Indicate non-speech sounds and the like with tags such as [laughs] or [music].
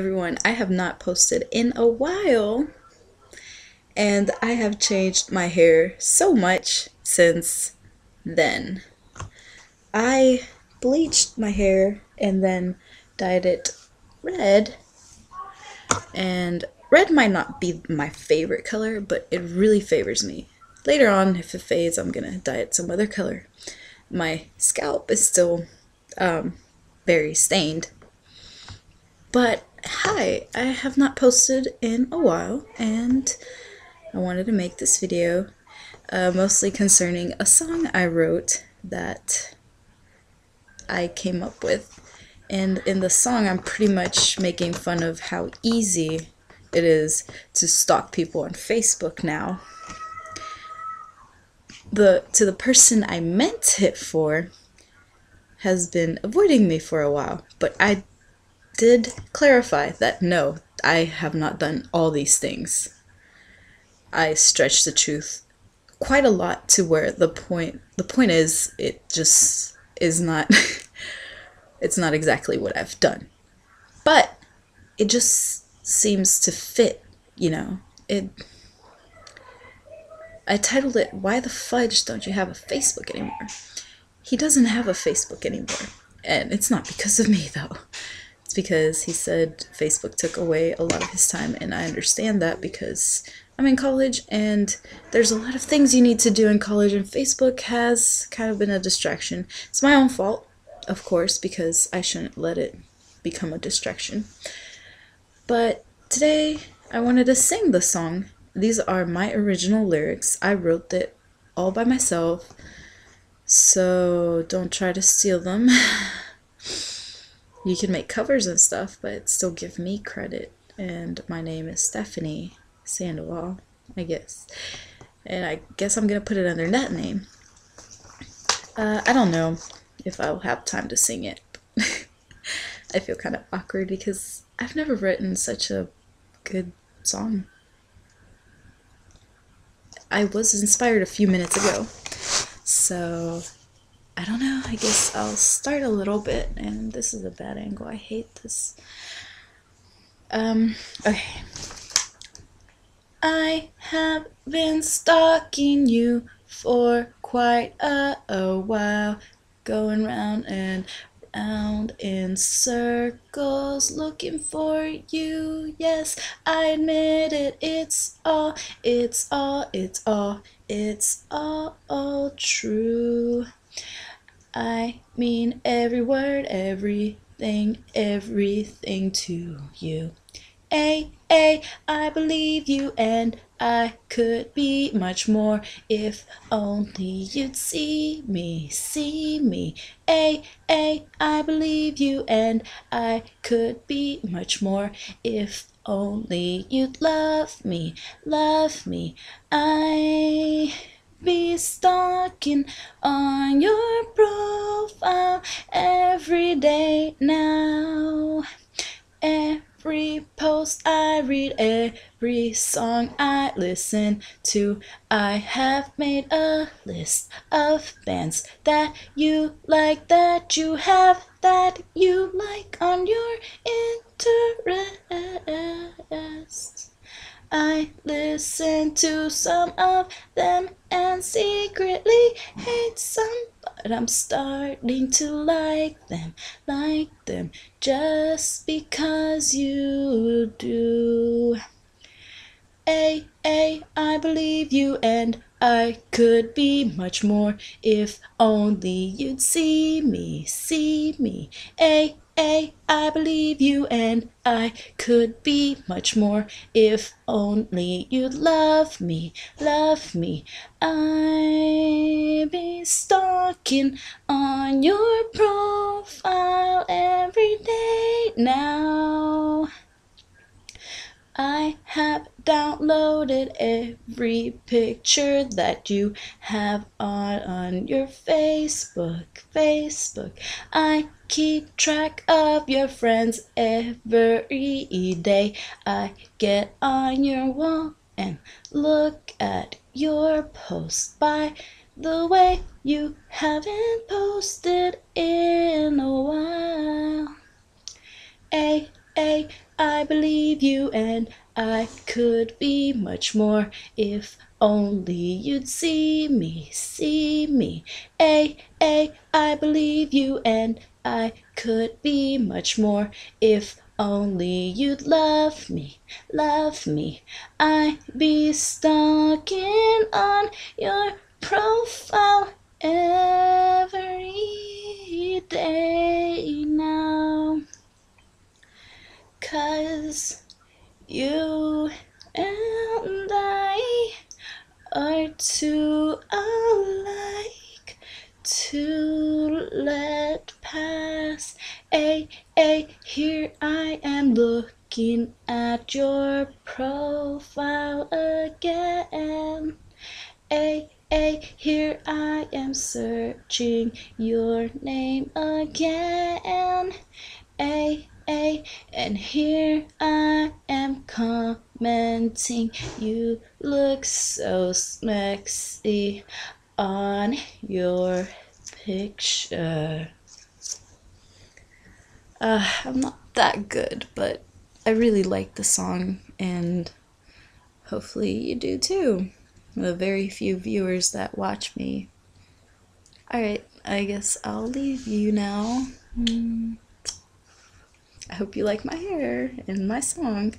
everyone. I have not posted in a while, and I have changed my hair so much since then. I bleached my hair and then dyed it red, and red might not be my favorite color, but it really favors me. Later on, if it fades, I'm gonna dye it some other color. My scalp is still um, very stained, but hi, I have not posted in a while and I wanted to make this video uh, mostly concerning a song I wrote that I came up with. And in the song, I'm pretty much making fun of how easy it is to stalk people on Facebook now. The to the person I meant it for has been avoiding me for a while, but I did clarify that no, I have not done all these things. I stretched the truth quite a lot to where the point the point is it just is not [laughs] it's not exactly what I've done. But it just seems to fit, you know. It I titled it Why the Fudge Don't You Have a Facebook Anymore? He doesn't have a Facebook anymore. And it's not because of me though because he said Facebook took away a lot of his time, and I understand that because I'm in college and there's a lot of things you need to do in college, and Facebook has kind of been a distraction. It's my own fault, of course, because I shouldn't let it become a distraction. But today I wanted to sing the song. These are my original lyrics. I wrote it all by myself, so don't try to steal them. [laughs] you can make covers and stuff, but still give me credit. And my name is Stephanie Sandoval, I guess. And I guess I'm gonna put it under that name. Uh, I don't know if I'll have time to sing it. [laughs] I feel kind of awkward because I've never written such a good song. I was inspired a few minutes ago, so I don't know. I guess I'll start a little bit, and this is a bad angle. I hate this. Um, okay. I have been stalking you for quite a, a while, going round and round in circles looking for you. Yes, I admit it. It's all, it's all, it's all, it's all, all true. I mean every word, everything, everything to you. A, A, I believe you and I could be much more if only you'd see me, see me. A, A, I believe you and I could be much more if only you'd love me, love me. I be stalking on your profile every day now. Every post I read, every song I listen to, I have made a list of bands that you like, that you have, that you like on your interests. I listen to some of them secretly hate some, but I'm starting to like them, like them just because you do. A, A, I believe you and I could be much more if only you'd see me, see me. A, a, I believe you and I could be much more if only you'd love me, love me. I be stalking on your profile every day now. I have downloaded every picture that you have on on your Facebook, Facebook. I keep track of your friends every day. I get on your wall and look at your posts. By the way, you haven't posted in a while. A, A, I believe you, and I could be much more if only you'd see me, see me. A, A, I believe you, and I could be much more if only you'd love me, love me. I'd be stalking on your profile Cause you and I are too alike to let pass. A, A, here I am looking at your profile again. A, A, here I am searching your name again. A, A, and here I am commenting. You look so sexy on your picture. Uh, I'm not that good, but I really like the song, and hopefully you do too. The very few viewers that watch me. Alright, I guess I'll leave you now. Mm. I hope you like my hair and my song.